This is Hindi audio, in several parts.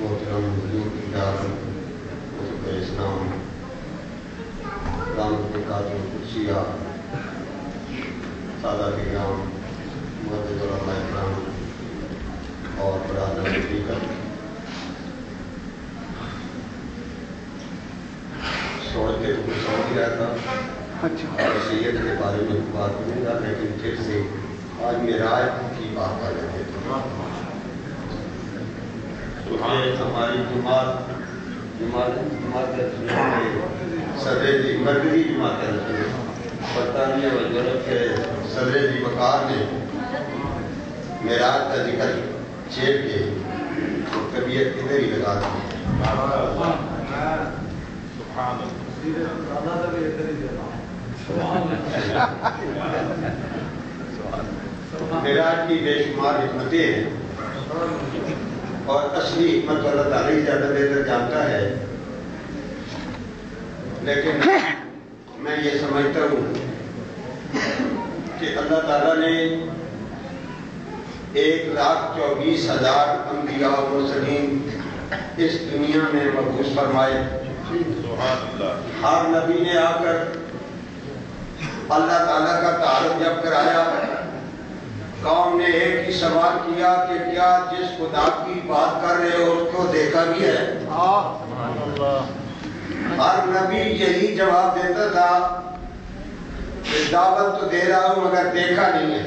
मोहतरम हजूर कुतुब इस्लाम राम कातुल कुर्सिया सादा इकराम इकराम और बरदर हकीकत सोचते तो कुछ समझ रहा था अच्छा। और सैयद के बारे में बात करूँगा लेकिन फिर से आज मेराज की बात कर रहे थे क्योंकि हमारी जमात जमात जमात सदर जी मरकजी जमात बरतानिया व के सदर जी वकार ने मेराज का ज़िक्र छेड़ के तो तबीयत किधर ही लगा दी मेराज की बेशुमार हिकमतें हैं। और असली हिम्मत अल्लाह ताला ही ज़्यादा बेहतर जानता है। लेकिन मैं ये समझता हूँ कि अल्लाह ताला ने एक लाख चौबीस हज़ार अम्बिया मुरसलीन इस दुनिया में मबूस फरमाए। हर नबी ने आकर अल्लाह ताला का तारुफ जब कराया कौम ने एक ही सवाल किया कि क्या जिस खुदा की बात कर रहे हो उसको देखा भी है? हर नबी यही जवाब देता था कि दावत तो दे रहा हूँ मगर देखा नहीं है।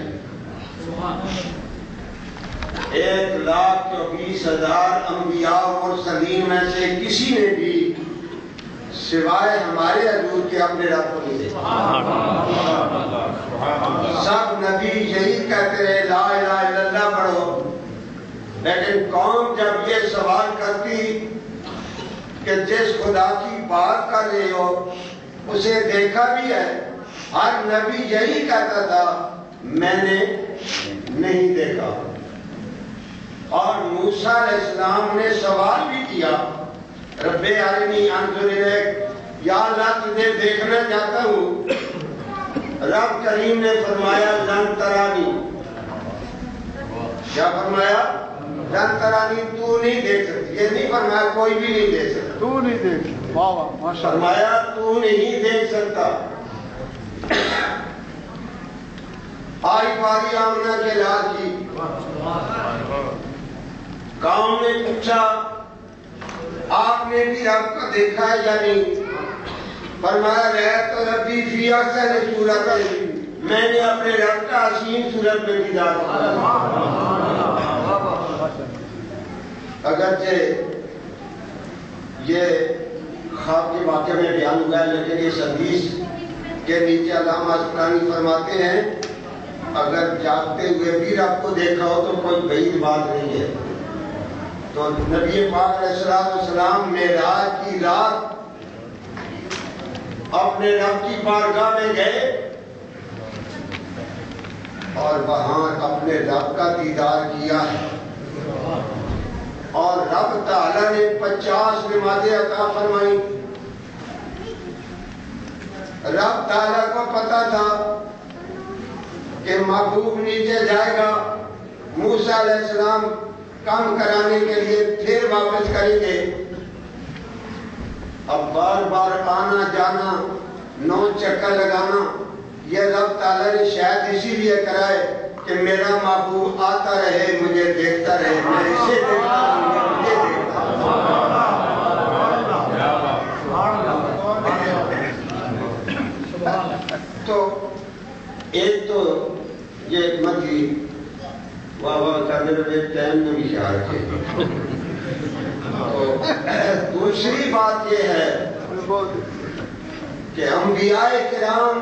एक लाख चौबीस हज़ार अम्बिया और सलीम में से किसी ने भी सिवाय हमारे हजूर के अपने रब को नहीं देखा। नबी यही कहते रहे ला इलाहा इल्लल्लाह पढ़ो। लेकिन कौम जब ये सवाल करती कि जिस खुदा की बात कर रहे हो, उसे देखा भी है, हर नबी यही कहता था, मैंने नहीं देखा। और मूसा इस्लाम ने सवाल भी किया, रब्बे आलमी अंजुरे या अल्लाह तुझे देखना चाहता हूँ रब करीम ने फरमाया लन तरानी। क्या फरमाया? लन तरानी तू नहीं देख सकती। ये नहीं फरमाया कोई भी नहीं देख सकता। तू नहीं देख वाह फरमाया तू नहीं देख सकता। आई बारी आमना के लाल की। गाँव ने पूछा आपने भी रब को देखा है या नहीं? फरमाया रह तो रबी फिया से सूरत मैंने अपने रब का असीम सूरत में दीदार अगरचे, ये खाब के वाक्य में बयान हुआ है, लेकिन इस हदीस के नीचे अलामा असफरानी फरमाते हैं, अगर जागते हुए भी रब को देखा हो तो कोई बईद बात नहीं है। तो नबी पाक सलाम मेराज की रात अपने रब की बारगाह में गए और वहाँ अपने रब का दीदार किया। है और रब ताला ने पचास नमाजें अता फरमाई। रब ताला को पता था कि महबूब नीचे जाएगा, मूसा अलैहिस्सलाम काम कराने के लिए फिर वापस करेंगे। अब बार बार आना जाना नौ चक्कर लगाना ये रब ताला ने शायद इसीलिए कराए कि मेरा महबूब आता रहे मुझे देखता रहे मैं इसे देखता हूँ, ये देखता हूँ। तो एक तो ये मती वाह वाह कादिर में टाइम में विचार के तो दूसरी बात ये है कि अम्बियाए किराम।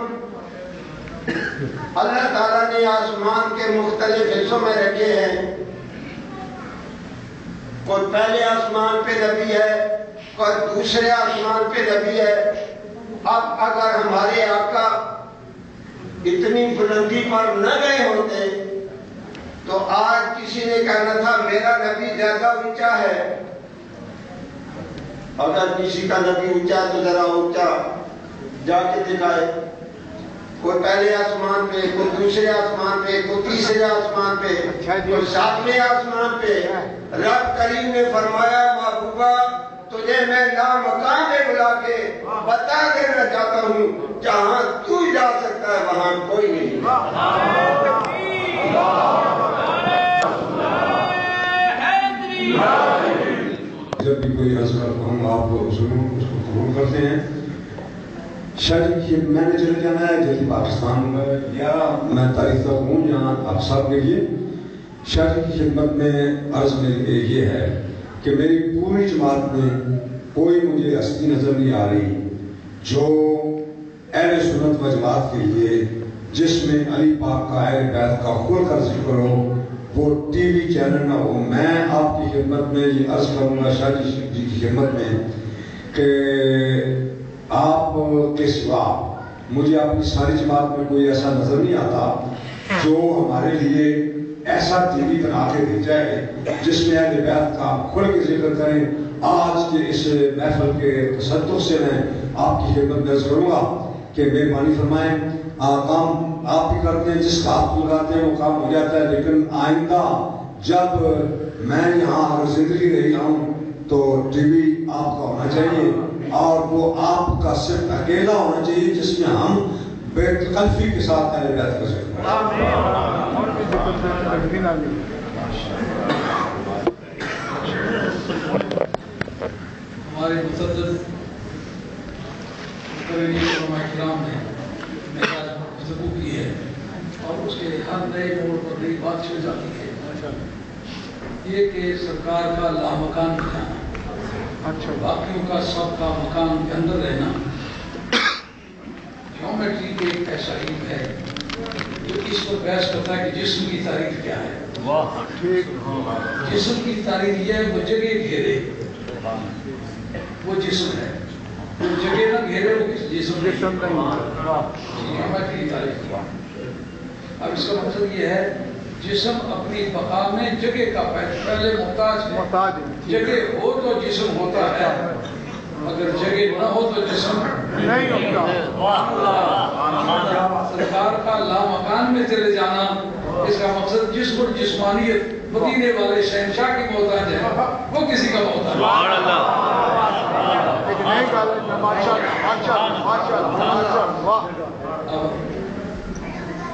अल्लाह ताला ने आसमान के मुख्तलिफ़ हिस्सों में रखे हैं। कोई पहले आसमान पे नबी है, कोई दूसरे आसमान पे नबी है। अब अगर हमारे आका इतनी बुलंदी पर न गए होते तो आज किसी ने कहना था, मेरा नबी ज़्यादा ऊँचा है। अगर किसी का नबी ऊँचा तो जरा ऊँचा। जाके दिखाए। कोई पहले आसमान पे कोई दूसरे आसमान पे कोई तीसरे आसमान पे अच्छा कोई सातवें आसमान पे रब करीम ने फरमाया महबूबा तुझे मैं नामकान में बुला के बता देना चाहता हूँ जहाँ तू जा सकता है वहाँ कोई नहीं जब भी कोई अर्ज़ करता हूँ आप ज़रूर उसको कबूल करते हैं। शायद मैंने चले जाना है जल्दी पाकिस्तान में या मैं तारीख तक हूँ यहाँ आप सब के लिए। शायद की खिदमत में अर्ज़ मेरे ये है कि मेरी पूरी जमात में कोई मुझे हस्ती नज़र नहीं आ रही जो अहल सुन्नत व जमात के लिए जिसमें अली पाक का अहल बैत का खुल कर ज़िक्र हो, वो टी वी चैनल ना हो। मैं आपकी खिदमत में ये अर्ज़ करूँगा शाह जी की खिदमत में, कि आप के सिवा मुझे अपनी सारी जमात में कोई ऐसा नज़र नहीं आता जो हमारे लिए ऐसा टीवी बना के दे जाए जिसमें अहल बैत का खुल के ज़िक्र करें आज के इस महफल के तसदुक से मैं आपकी खिदमत में अर्ज़ करूँगा कि मेहरबानी फरमाएँ। काम आप भी करते हैं जिसका आप लगाते हैं वो काम हो जाता है। लेकिन आइंदा जब मैं यहाँ अगर ज़िंदगी रही हूँ तो टीवी आपका होना चाहिए और वो आपका सिर्फ़ अकेला होना चाहिए जिसमें हम बेतकल्फी के साथ कर सकते। हमारे और उसके हर नए मोड़ पर नई बात छिड़ जाती है ये कि सरकार का लामकान बाकियों का सबका मकान के अंदर रहना। ज्योमेट्री के एक ऐसा इल्म है जो इस पर बहस करता है कि जिस्म की तारीफ़ क्या है। ठीक जिस्म की तारीफ़ यह है वो जगह घेरे। वो जिस्म है। वो जगह ना घेरे वो किस जिस्म जिस्म नहीं ज्योमेट्री की तारीफ़ अब इसका मतलब ये है जिस्म अपनी बका में जगह का पहले मोहताज है। मोहताज जगह हो तो जिस्म होता है। अगर जगह न हो तो जिस्म नहीं होता सरकार का लामकान में चले जाना इसका मकसद जिस्म और जिस्मानियत मदीने वाले शहनशाह की मोहताज है। वो किसी का मोहताज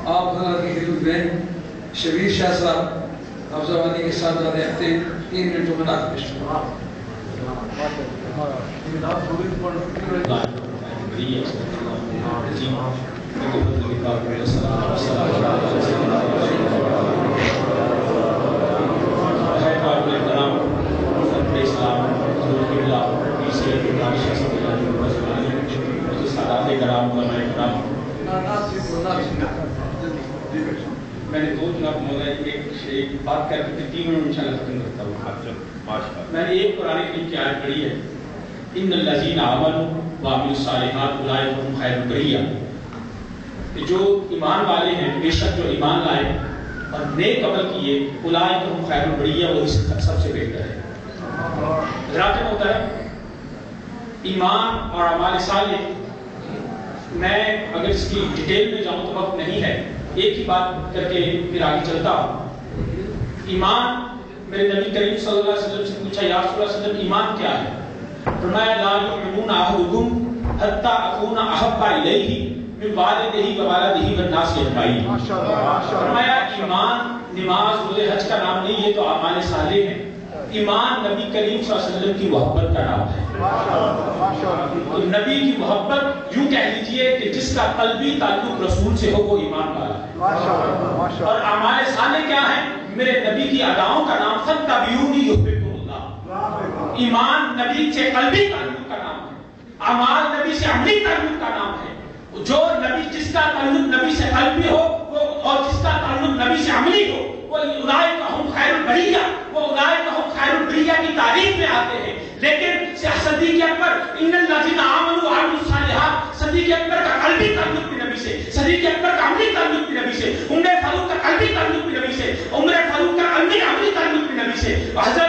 आप शबीर शाह साहब अफजावानी के साथ जाते रहते तीन मिनटों में नाथ पेश करो मैंने दो आपको बोला एक एक बात करके फिर तीन मिनट इंशाल्लाह खत्म करता हूँ। मैंने एक करीम की आयत पढ़ी है। इन लजीन आमन वामिल सालिहात उलाइकुम खैरुल बरिया। कि जो ईमान वाले हैं बेशक जो ईमान लाए और नेक अमल किए उलाइकुम खैरुल बरिया वही सबसे बेहतर है। हजरात में होता है? ईमान और अमाल सालिह मैं अगर इसकी डिटेल में जाऊँ तो वक्त नहीं है। एक ही बात करके फिर आगे चलता हूँ। ईमान मेरे नबी करीम सल्लल्लाहु अलैहि वसल्लम से पूछा या रसूल अल्लाह ईमान क्या है? फरमाया ला युमिनून अहदुकुम हत्ता अकूना अहब्बा इलैहि मिन वालिदिही व वालिदिही व नास अजमाइन माशाल्लाह माशाल्लाह। फरमाया ईमान नमाज़ रोज़े हज का नाम नहीं ये तो अमाल साले हैं। ईमान नबी करीम वसल्लम की मोहब्बत का नाम है। तो नबी की मोहब्बत यूँ कह लीजिए कि जिसका कल्बी ताल्लुक रसूल से हो, वो ईमान वाला है। और हमारे साले क्या है? मेरे नबी की अदाओं का नाम सब तबीयूनी ईमान नबी से कल्बी ताल्लुक का नाम है। अमाल नबी से अमली ताल्लुक का नाम है। जो नबी जिसका ताल्लुक नबी से कल्बी हो, वो और जिसका ताल्लुक नबी से अमली हो, वो उलाइका हम खैरुल बरिया को उगाए तो हम खैरुद्रिया की तारीफ़ में आते हैं। लेकिन सदी के अकबर इन सदी के अकबर का कल्बी ताल्लुक भी नबी से। सदी के अकबर का अमली ताल्लुक भी नबी से। उम्र फारूक का कल्बी ताल्लुक भी नबी से। उम्र फारूक का अमली अमली ताल्लुक भी नबी से। हज़रत